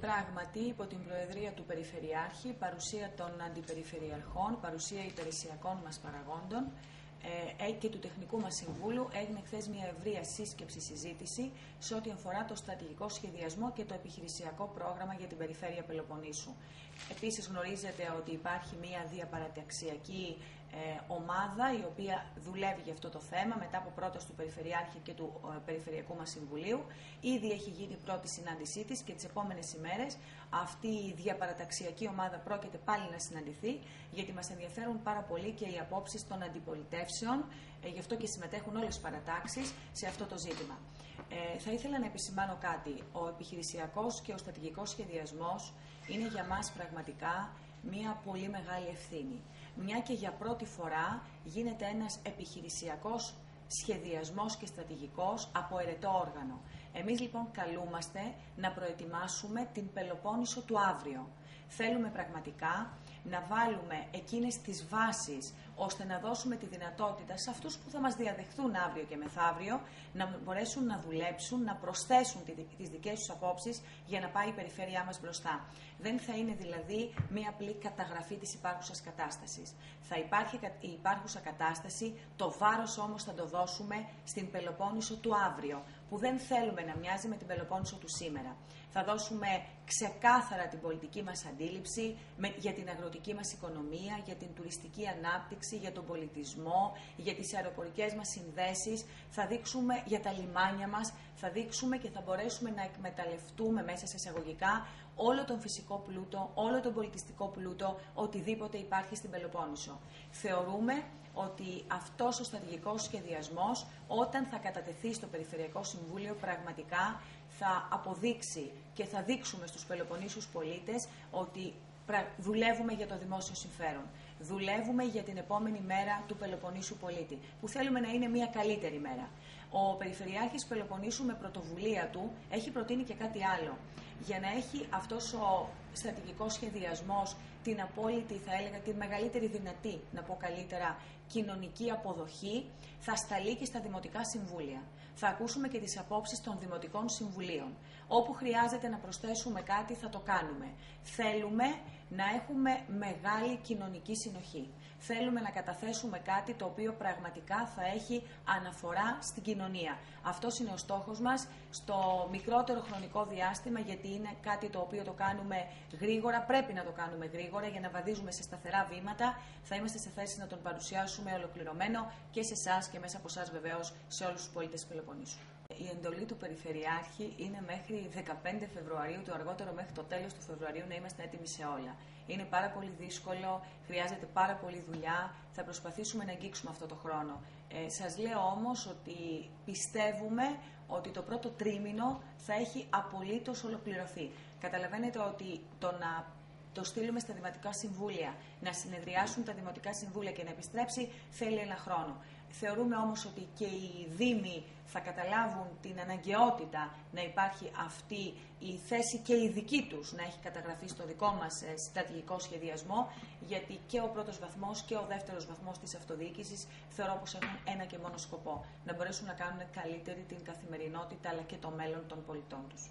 Πράγματι, υπό την Προεδρία του Περιφερειάρχη, παρουσία των αντιπεριφερειαρχών, παρουσία υπηρεσιακών μας παραγόντων ε, ε, και του Τεχνικού μας Συμβούλου έγινε χθες μια ευρεία σύσκεψη συζήτηση σε ό,τι αφορά το στρατηγικό σχεδιασμό και το επιχειρησιακό πρόγραμμα για την περιφέρεια Πελοποννήσου. Επίσης γνωρίζετε ότι υπάρχει μια διαπαραταξιακή ε, ομάδα η οποία δουλεύει για αυτό το θέμα μετά από πρόταση του Περιφερειάρχη και του ε, Περιφερειακού μας Συμβουλίου. Ήδη έχει γίνει η πρώτη συνάντησή της και τις επόμενες ημέρες αυτή η διαπαραταξιακή ομάδα πρόκειται πάλι να συναντηθεί γιατί μας ενδιαφέρουν πάρα πολύ και οι απόψεις των αντιπολιτεύσεων ε, γι' αυτό και συμμετέχουν όλες οι παρατάξεις σε αυτό το ζήτημα. Ε, θα ήθελα να επισημάνω κάτι. Ο επιχειρησιακός και ο στρατηγικός σχεδιασμός είναι για μας πραγματικά μια πολύ μεγάλη ευθύνη. Μια και για πρώτη φορά γίνεται ένας επιχειρησιακός σχεδιασμός και στρατηγικός από ερετό όργανο. Εμείς λοιπόν καλούμαστε να προετοιμάσουμε την Πελοπόννησο του αύριο. Θέλουμε πραγματικά να βάλουμε εκείνες τις βάσεις ώστε να δώσουμε τη δυνατότητα σε αυτούς που θα μας διαδεχθούν αύριο και μεθαύριο να μπορέσουν να δουλέψουν, να προσθέσουν τις δικές τους απόψεις για να πάει η περιφέρειά μας μπροστά. Δεν θα είναι δηλαδή μία απλή καταγραφή της υπάρχουσας κατάστασης. Θα υπάρχει η υπάρχουσα κατάσταση, το βάρος όμως θα το δώσουμε στην Πελοπόννησο του αύριο, που δεν θέλουμε να μοιάζει με την Πελοπόννησο του σήμερα. Θα δώσουμε ξεκάθαρα την πολιτική μας αντίληψη για την αγροτική μας οικονομία, για την τουριστική ανάπτυξη, για τον πολιτισμό, για τις αεροπορικές μας συνδέσεις, θα δείξουμε για τα λιμάνια μας, θα δείξουμε και θα μπορέσουμε να εκμεταλλευτούμε μέσα σε εισαγωγικά όλο τον φυσικό πλούτο, όλο τον πολιτιστικό πλούτο, οτιδήποτε υπάρχει στην Πελοπόννησο. Θεωρούμε ότι αυτός ο στρατηγικός σχεδιασμός όταν θα κατατεθεί στο Περιφερειακό Συμβούλιο πραγματικά θα αποδείξει και θα δείξουμε στους Πελοποννήσους πολίτες ότι δουλεύουμε για το δημόσιο συμφέρον. Δουλεύουμε για την επόμενη μέρα του Πελοποννήσου πολίτη, που θέλουμε να είναι μια καλύτερη μέρα. Ο Περιφερειάρχης Πελοποννήσου με πρωτοβουλία του έχει προτείνει και κάτι άλλο. Για να έχει αυτός ο στρατηγικός σχεδιασμός την απόλυτη, θα έλεγα, τη μεγαλύτερη δυνατή, να πω καλύτερα, κοινωνική αποδοχή, θα σταλεί και στα Δημοτικά Συμβούλια. Θα ακούσουμε και τις απόψεις των Δημοτικών Συμβουλίων. Όπου χρειάζεται να προσθέσουμε κάτι θα το κάνουμε. Θέλουμε να έχουμε μεγάλη κοινωνική συνοχή. Θέλουμε να καταθέσουμε κάτι το οποίο πραγματικά θα έχει αναφορά στην κοινωνία. Αυτός είναι ο στόχος μας στο μικρότερο χρονικό διάστημα, γιατί είναι κάτι το οποίο το κάνουμε γρήγορα, πρέπει να το κάνουμε γρήγορα για να βαδίζουμε σε σταθερά βήματα. Θα είμαστε σε θέση να τον παρουσιάσουμε ολοκληρωμένο και σε εσάς και μέσα από εσάς βεβαίως σε όλους τους πολίτες του Πελοποννήσου. Η εντολή του Περιφερειάρχη είναι μέχρι 15 Φεβρουαρίου, το αργότερο μέχρι το τέλος του Φεβρουαρίου να είμαστε έτοιμοι σε όλα. Είναι πάρα πολύ δύσκολο, χρειάζεται πάρα πολύ δουλειά, θα προσπαθήσουμε να αγγίξουμε αυτό το χρόνο. Ε, σας λέω όμως ότι πιστεύουμε ότι το πρώτο τρίμηνο θα έχει απολύτως ολοκληρωθεί. Καταλαβαίνετε ότι το να το στείλουμε στα Δημοτικά Συμβούλια, να συνεδριάσουν τα Δημοτικά Συμβούλια και να επιστρέψει θέλει ένα χρόνο. Θεωρούμε όμως ότι και οι Δήμοι θα καταλάβουν την αναγκαιότητα να υπάρχει αυτή η θέση και η δική τους να έχει καταγραφεί στο δικό μας ε, στρατηγικό σχεδιασμό, γιατί και ο πρώτος βαθμός και ο δεύτερος βαθμός της αυτοδιοίκησης θεωρώ πως έχουν ένα και μόνο σκοπό, να μπορέσουν να κάνουν καλύτερη την καθημερινότητα αλλά και το μέλλον των πολιτών τους.